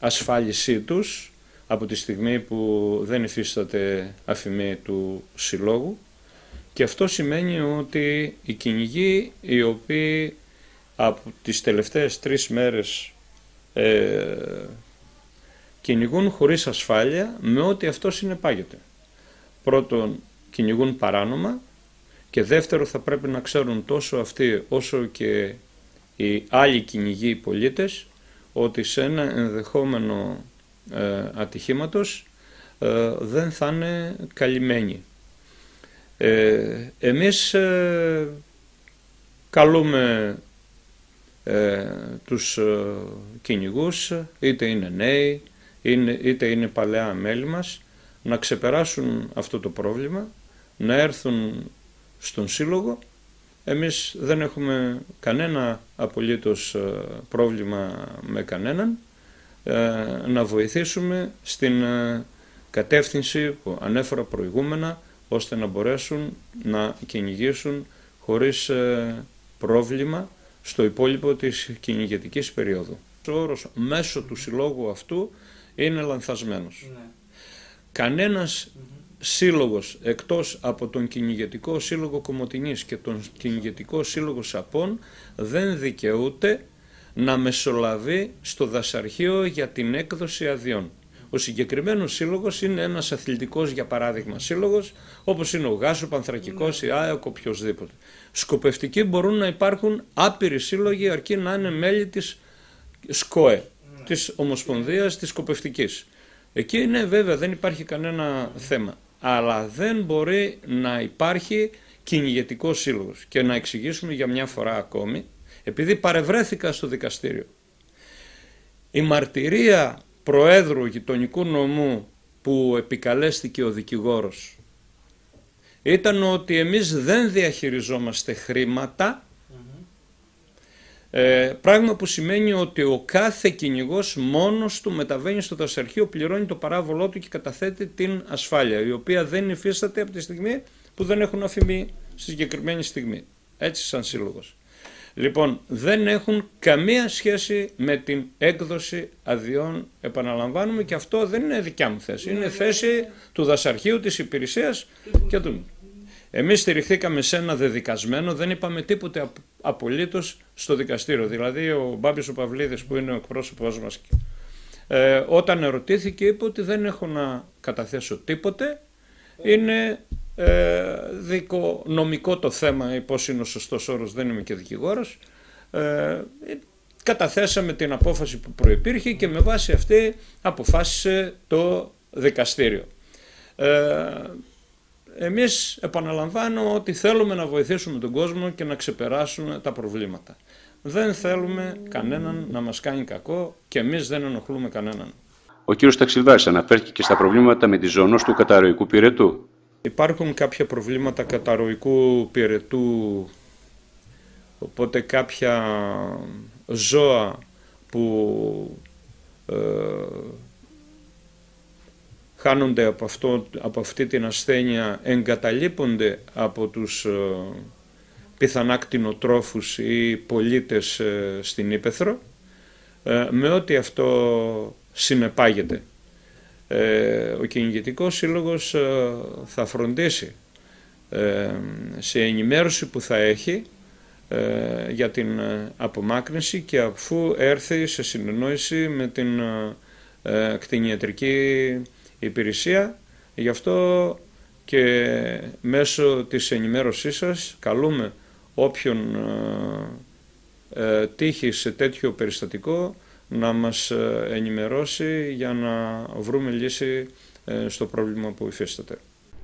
Speaker 18: ασφάλισή τους από τη στιγμή που δεν υφίσταται αφημί του συλλόγου και αυτό σημαίνει ότι οι κυνηγοί οι οποίοι από τις τελευταίες τρεις μέρες ε, κυνηγούν χωρίς ασφάλεια με ό,τι αυτό συνεπάγεται. Πρώτον, κυνηγούν παράνομα και δεύτερο θα πρέπει να ξέρουν τόσο αυτοί όσο και οι άλλοι κυνηγοί πολίτες ότι σε ένα ενδεχόμενο ε, ατυχήματος ε, δεν θα είναι καλυμμένοι. Ε, εμείς ε, καλούμε ε, τους ε, κυνηγούς, είτε είναι νέοι, είτε είναι παλαιά μέλη μας, να ξεπεράσουν αυτό το πρόβλημα, να έρθουν στον σύλλογο. Εμείς δεν έχουμε κανένα απολύτως ε, πρόβλημα με κανέναν, να βοηθήσουμε στην κατεύθυνση που ανέφερα προηγούμενα, ώστε να μπορέσουν να κυνηγήσουν χωρίς πρόβλημα στο υπόλοιπο της κυνηγετικής περίοδου. Ο όρος μέσω του συλλόγου αυτού είναι λανθασμένος. Ναι. Κανένας σύλλογος εκτός από τον κυνηγετικό σύλλογο Κομωτινής και τον κυνηγετικό σύλλογο Σαπών δεν δικαιούται να μεσολαβεί στο δασαρχείο για την έκδοση αδειών. Ο συγκεκριμένος σύλλογος είναι ένας αθλητικός, για παράδειγμα, σύλλογος, όπως είναι ο Γάσο, ο Πανθρακικός, η ΑΕΚ, οποιοδήποτε. Σκοπευτικοί μπορούν να υπάρχουν άπειροι σύλλογοι αρκεί να είναι μέλη της ΣΚΟΕ, της Ομοσπονδίας της Σκοπευτικής. Εκεί είναι βέβαια, δεν υπάρχει κανένα θέμα. Αλλά δεν μπορεί να υπάρχει κυνηγετικός σύλλογος. Και να εξηγήσουμε για μια φορά ακόμη, επειδή παρευρέθηκα στο δικαστήριο. Η μαρτυρία Προέδρου Γειτονικού Νομού που επικαλέστηκε ο δικηγόρος ήταν ότι εμείς δεν διαχειριζόμαστε χρήματα ε, πράγμα που σημαίνει ότι ο κάθε κυνηγός μόνος του μεταβαίνει στο δασαρχείο, πληρώνει το παράβολό του και καταθέτει την ασφάλεια, η οποία δεν υφίσταται από τη στιγμή που δεν έχουν αφημεί στη συγκεκριμένη στιγμή. Έτσι σαν σύλλογος. Λοιπόν, δεν έχουν καμία σχέση με την έκδοση αδειών, επαναλαμβάνουμε, και αυτό δεν είναι δικιά μου θέση. Είναι θέση του δασαρχείου, της υπηρεσίας και του... Εμείς στηριχθήκαμε σε ένα δεδικασμένο, δεν είπαμε τίποτε απολύτως στο δικαστήριο. Δηλαδή ο Μπάμπης ο Παυλίδης που είναι ο εκπρόσωπός μας ε, όταν ερωτήθηκε είπε ότι δεν έχω να καταθέσω τίποτε. Είναι ε, δικονομικό το θέμα, ή πώς είναι ο σωστός όρος, δεν είμαι και δικηγόρος. Ε, καταθέσαμε την απόφαση που προϋπήρχε και με βάση αυτή αποφάσισε το δικαστήριο. Ε, εμείς επαναλαμβάνω ότι θέλουμε να βοηθήσουμε τον κόσμο και να ξεπεράσουμε τα προβλήματα. Δεν θέλουμε κανέναν να μας κάνει κακό και εμείς δεν ενοχλούμε κανέναν.
Speaker 19: Ο κύριος Ταξιλδάρης αναφέρθηκε και στα προβλήματα με τη ζώνος του καταρροϊκού πυρετού.
Speaker 18: Υπάρχουν κάποια προβλήματα καταρροϊκού πυρετού, οπότε κάποια ζώα που ε, χάνονται από, αυτό, από αυτή την ασθένεια εγκαταλείπονται από τους ε, πιθανά κτηνοτρόφους ή πολίτες ε, στην Ήπεθρο ε, με ό,τι αυτό συνεπάγεται. Ο Κυνηγητικός Σύλλογος θα φροντίσει σε ενημέρωση που θα έχει για την απομάκρυνση και αφού έρθει σε συνεννόηση με την κτηνιατρική υπηρεσία. Γι' αυτό και μέσω της ενημέρωσής σας καλούμε όποιον ε, ε, τύχει σε τέτοιο περιστατικό να μας ε, ενημερώσει για να βρούμε λύση στο πρόβλημα που υφίσταται.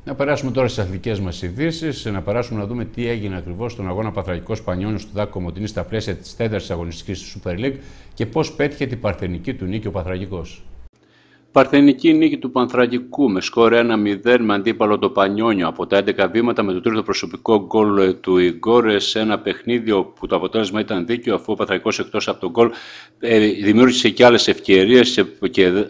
Speaker 19: Να περάσουμε τώρα στις αθλητικές μας ειδήσεις, να περάσουμε να δούμε τι έγινε ακριβώς στον αγώνα Παθραγικό Πανιόνιος του Δάκο Κομωτινή στα πλαίσια της τέταρτης αγωνιστικής του Super League και πώς πέτυχε την παρθενική του νίκη ο Παθραγικό.
Speaker 1: Παρθενική νίκη του Πανθρακικού με σκορ 1-0 με αντίπαλο το Πανιόνιο από τα 11 βήματα με το τρίτο προσωπικό γκολ του Ιγκόρε σε ένα παιχνίδι όπου το αποτέλεσμα ήταν δίκαιο αφού ο Πανθρακικός εκτός από τον γκολ ε, δημιούργησε και άλλες ευκαιρίες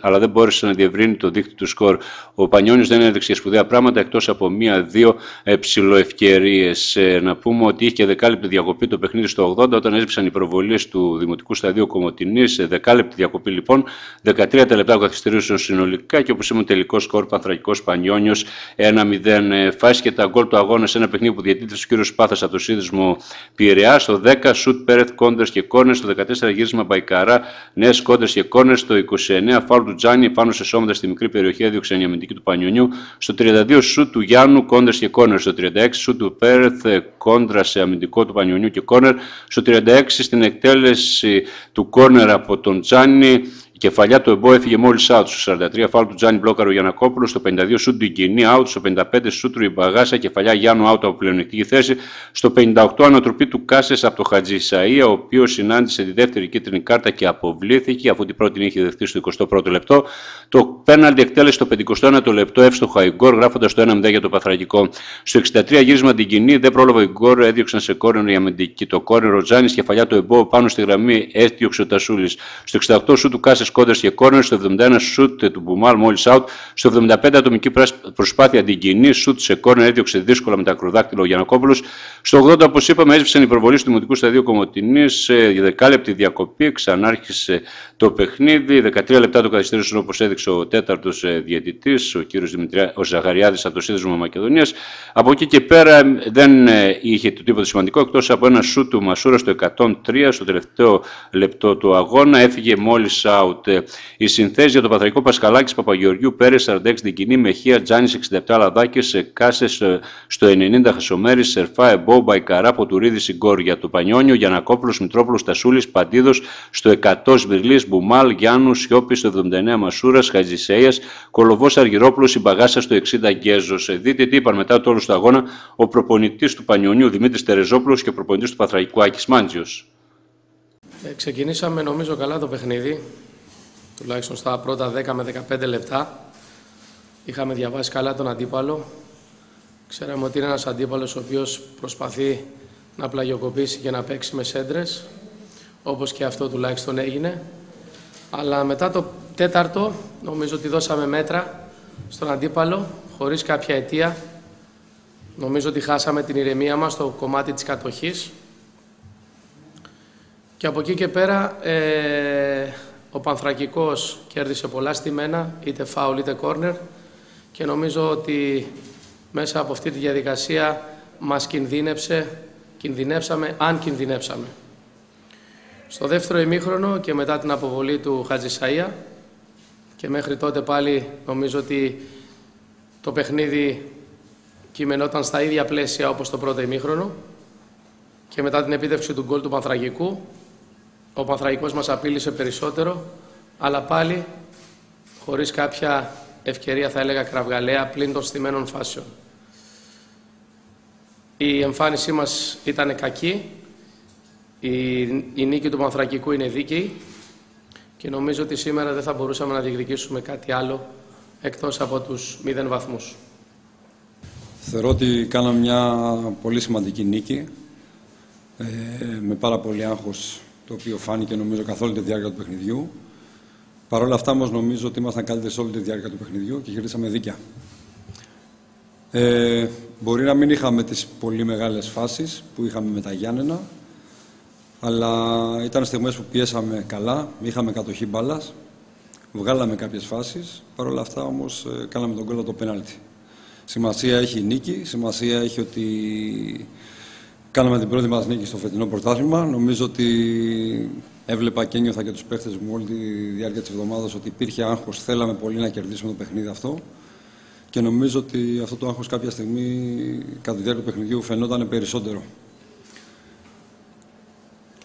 Speaker 1: αλλά δεν μπόρεσε να διευρύνει το δίκτυο του σκορ. Ο Πανιόνιος δεν έδειξε σπουδαία πράγματα εκτός από μία-δύο ε, ψηλοευκαιρίε. Ε, να πούμε ότι είχε δεκάλεπτη διακοπή το παιχνίδι στο 80 όταν έσβησαν οι προβολίες του Δημοτικού Σταδίου Κομωτινής. Δεκάλεπτη διακοπή λοιπόν, 13 λεπτά καθυστερήσεων συνολικά και όπως είπαμε τελικός σκορ Πανθρακικός Πανιόνιος 1-0 ε, φάση και τα γκολ του αγώνα σε ένα παιχνίδι που διατίθεται ο κύριο Πάθας από το σύνδεσμο Πειραιά. Στο 10 σουτ Πέρεθ Κόντερ και Κόρνερ. Στο 14 γύρισμα Μπαϊκαρά νέες Κόντερ και Κόρνερ. Στο 29 φάουλ του Τζάνι πάνω σε σώματα στη μικρή περιοχή έδιωξε η αμυντική του Πανιονιού. Στο 32 σουτ του Γιάννου Κόντερ και Κόρνερ. Στο 36 σουτ του Πέρεθ κόντρα σε αμυντικό του Πανιονιού και Κόρνερ. Στο 36 στην εκτέλεση του Κόρνερ από τον Τζάνι η κεφαλιά του Εμπό έφυγε μόλις out στο 43 φάουλ του Τζάνι Μπλόκαρο Γιανακόπουλο, στο 52 σούτ του Γκινή out, στο 55 σούτ του Ιμπαγάσα, κεφαλιά Γιάννου out από πλεονεκτική θέση, στο 58 ανατροπή του Κάσες από το Χατζη Σαΐα, ο οποίος συνάντησε τη δεύτερη κίτρινη κάρτα και αποβλήθηκε αφού την πρώτη είχε δεχτεί στο 21ο λεπτό. Το πέναλτι εκτέλεσε στο 51ο λεπτό εύστοχο Αϊγκόρ, γράφοντας το 1-0 για το παθραγικό. Στο 63 γύρισμα την Γκινή δεν πρόλαβε ο Αϊγκόρ, έδιωξαν σε κόρνερ η αμυντική. Το κόρνερ ο Τζάνις, κεφαλιά του Εμπό πάνω στη γραμμή έδιωξε ο Τασούλης. Στο 68 σου του Κάσες κόντερ και κόρνερ, στο 71 σουτ του Μπουμάλ μόλις out, στο 75 ατομική προσπάθεια την κοινή, σουτ σε κόρνερ έδιωξε δύσκολα με τα κρουδάκτυλο ο Γιανακόπουλος. Στο 80, όπως είπαμε, έσβησαν οι προβολή του Δημοτικού Σταδίου Κομωτινής, σε δεκάλεπτη διακοπή, ξανάρχισε το παιχνίδι. 13 λεπτά το καθυστέρησαν όπως έδειξε ο τέταρτος ε, διαιτητής, ο κύριος ο Ζαχαριάδης από το Σύνδεσμο Μακεδονίας. Από εκεί και πέρα δεν ε, είχε το τίποτα σημαντικό εκτός από ένα σουτ του Μασούρα στο 103, στο τελευταίο λεπτό του αγώνα. Έφυγε μόλις out ε, η συνθέση για το Πατραϊκό Πασχαλάκη Παπαγεωργιού Πέρες 46 Δικινή Μεχία Τζάνη 67 Λαδάκη Κάσες στο 90 Χασομέρης Σερφά Εμπό Μπαϊκαρά Ποτουρίδη Συγκόρ για το Πανιόνιο Γιανακόπουλος Μητρόπουλος Τασούλης Παντίδος στο 100 Σβυρλής Μπουμάλ Γιάννους Σιώπης στο 79 Μασούρας Χατζησέια Κολοβός Αργυρόπουλος Συμπαγάσα στο 60 Γκέζος. Δείτε τι είπαν μετά το όλο του αγώνα ο προπονητής του Πανιονίου Δημήτρης Τερεζόπουλος και ο προπονητής του Πατραϊκού Άκης Μάντζιος.
Speaker 20: Ε, ξεκινήσαμε νομίζω καλά το παιχνίδι τουλάχιστον στα πρώτα 10 με 15 λεπτά. Είχαμε διαβάσει καλά τον αντίπαλο. Ξέραμε ότι είναι ένας αντίπαλος ο οποίος προσπαθεί να πλαγιοκοπήσει και να παίξει με σέντρες, όπως και αυτό τουλάχιστον έγινε. Αλλά μετά το τέταρτο, νομίζω ότι δώσαμε μέτρα στον αντίπαλο, χωρίς κάποια αιτία. Νομίζω ότι χάσαμε την ηρεμία μας στο κομμάτι της κατοχής. Και από εκεί και πέρα ε, ο Πανθρακικός κέρδισε πολλά στημένα, είτε φάουλ είτε κόρνερ και νομίζω ότι μέσα από αυτή τη διαδικασία μας κινδύνεψε, κινδυνεύσαμε, αν κινδυνεύσαμε. Στο δεύτερο ημίχρονο και μετά την αποβολή του Χατζησαΐα και μέχρι τότε πάλι νομίζω ότι το παιχνίδι κειμενόταν στα ίδια πλαίσια όπως το πρώτο ημίχρονο και μετά την επίτευξη του γκολ του Πανθραγικού ο Πανθραγικός μας απείλησε περισσότερο αλλά πάλι χωρίς κάποια ευκαιρία θα έλεγα κραυγαλαία πλην των στημένων φάσεων. Η εμφάνισή μας ήταν κακή, η, η νίκη του Πανθρακικού είναι δίκαιη και νομίζω ότι σήμερα δεν θα μπορούσαμε να διεκδικήσουμε κάτι άλλο εκτός από τους μηδέν βαθμούς.
Speaker 21: Θεωρώ ότι κάναμε μια πολύ σημαντική νίκη ε, με πάρα πολύ άγχος το οποίο φάνηκε νομίζω καθ' όλη τη διάρκεια του παιχνιδιού. Παρ' όλα αυτά όμως νομίζω ότι ήμασταν καλύτεροι σε όλη τη διάρκεια του παιχνιδιού και γυρίσαμε δίκαια. Ε, μπορεί να μην είχαμε τις πολύ μεγάλες φάσεις που είχαμε με τα Γιάννενα, αλλά ήταν στιγμές που πιέσαμε καλά, είχαμε κατοχή μπάλας, βγάλαμε κάποιες φάσεις, παρ' όλα αυτά όμως ε, κάναμε τον κόλλο το πέναλτι. Σημασία έχει η νίκη, σημασία έχει ότι κάναμε την πρώτη μας νίκη στο φετινό πρωτάθλημα. Νομίζω ότι έβλεπα και ένιωθα και τους παίχτες μου όλη τη διάρκεια της εβδομάδας ότι υπήρχε άγχος, θέλαμε πολύ να κερδίσουμε το παιχνίδι αυτό. Και νομίζω ότι αυτό το άγχος κάποια στιγμή κατά τη διάρκεια του παιχνιδιού φαινόταν περισσότερο.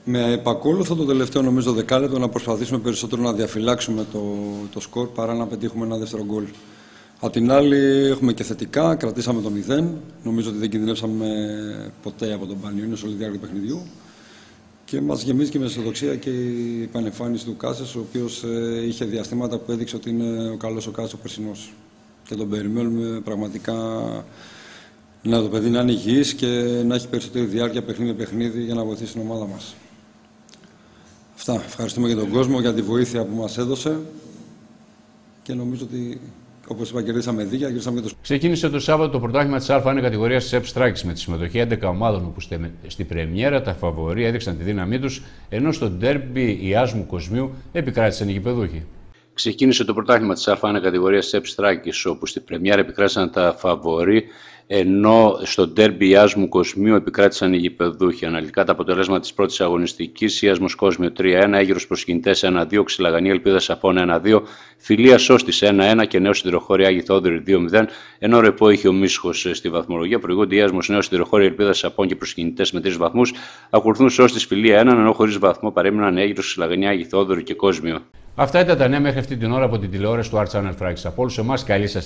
Speaker 21: Με επακόλουθο το τελευταίο νομίζω δεκάλεπτο να προσπαθήσουμε περισσότερο να διαφυλάξουμε το, το σκορ παρά να πετύχουμε ένα δεύτερο γκολ. Απ' την άλλη έχουμε και θετικά, κρατήσαμε το 0. Νομίζω ότι δεν κινδυνεύσαμε ποτέ από τον Πανιόνιο σε όλη τη διάρκεια του παιχνιδιού. Και μας γεμίζει και με αισιοδοξία και η επανεμφάνιση του Κάσες, ο οποίος ε, είχε διαστήματα που έδειξε ότι είναι ο καλός ο Κάσες ο περσινός. Και τον περιμένουμε πραγματικά να το παιδί να είναι υγιής και να έχει περισσότερη διάρκεια παιχνίδι-παιχνίδι για να βοηθήσει την ομάδα μας. Αυτά. Ευχαριστούμε και τον κόσμο για τη βοήθεια που μας έδωσε και νομίζω ότι Όπως είπα, κερδίσαμε δίκαια, κερδίσαμε το
Speaker 1: Ξεκίνησε το Σάββατο το πρωτάθλημα της Α1 κατηγορία τη Strikes με τη συμμετοχή 11 ομάδων, όπου στη Πρεμιέρα τα φαβοροί έδειξαν τη δύναμή τους, ενώ στο ντέρμπι η Άσμου Κοσμίου επικράτησαν οι γηπεδούχοι.
Speaker 6: Ξεκίνησε το πρωτάθλημα της Α1 κατηγορία τη Strikes, όπου στη Πρεμιέρα επικράτησαν τα φαβοροί ενώ στο ντέρμπι Άσμου Κοσμίου επικράτησαν οι γηπεδούχοι. Αναλυτικά τα αποτελέσματα της πρώτης αγωνιστικής: Ιάσμο Κόσμιο 3-1, Έγυρο Προσκυνητές 1-2, Ξυλαγανή Ελπίδα Σαφών 1-2, Φιλία Σώστης 1-1 και Νέο Συντηροχώρη Άγιο Θόδωρη 2-0. Ενώ ρεπό είχε ο Μίσχος στη βαθμολογία. Προηγούνται Ιάσμο Νέο Συντηροχώρη Ελπίδα Σαφών και Προσκυνητές με 3 βαθμούς. Ακολουθούν Σώστης Φιλία 1, ενώ χωρίς βαθμό παρέμειναν Έγυρο Ξυλαγανή Άγιο Θόδωρη και Κόσμιο.
Speaker 1: Αυτά ήταν τα νέα μέχρι αυτή την ώρα από την τηλεόραση του Art Channel Από όλους εμάς, καλή σας